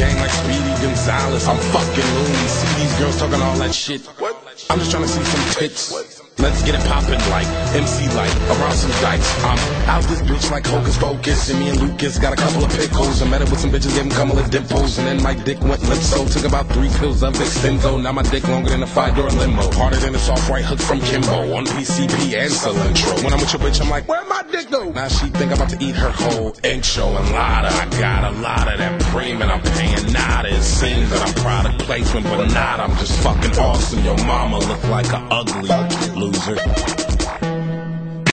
game like Speedy Gonzales. I'm fucking loony. See these girls talking all that shit. I'm just trying to see some tits. Let's get it poppin' like MC Lyte around some dikes. I'm out this bitch like Hocus Pocus. And me and Lucas got a couple of pickles. I met it with some bitches, gave them couple of dimples. And then my dick went limp, so took about three pills of Extenzo. Now my dick longer than a five door limo. Harder than a soft white hook from Kimbo. On PCP and cilantro. When I'm with your bitch, I'm like, where my dick go? Now she think I'm about to eat her whole intro and lotta. I got a lot of that cream and I'm paying nada. It seems that I'm product placement, but not. I'm just fucking awesome. Your mama look like a ugly loser.